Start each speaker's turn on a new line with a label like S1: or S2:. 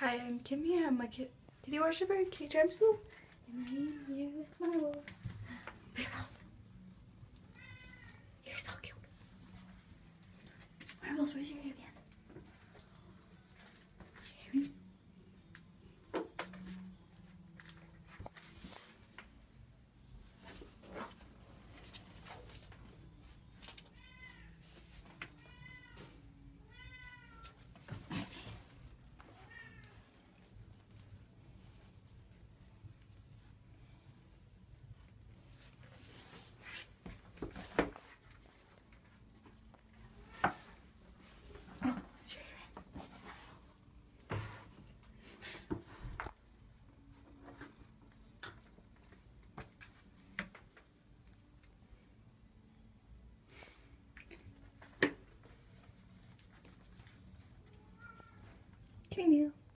S1: Hi, I'm Kimmy. I'm a kid, worshiper at Kitty Charm School. And I am here with my little Marbles. You're so cute. Marbles, where's your hair Kitty meal.